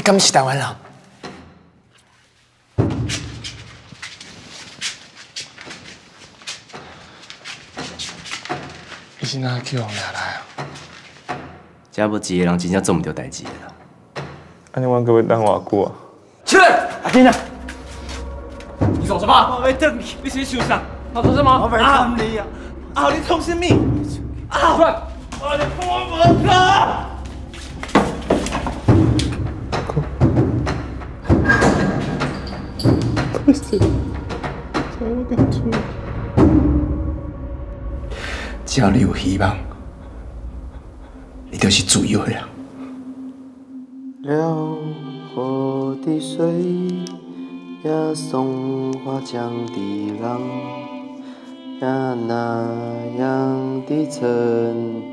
敢是台湾人？你是哪去王爷来啊？这要一个人真正做唔到代志的啦。安尼我可要等偌久啊？起来，阿金啊！你做什么？我没等你，你是受伤。他说什么？我没等你啊！啊，你痛什么？啊！我只要你有希望，你就是自由的人。辽阔的水呀，松花江的浪呀，那样的沉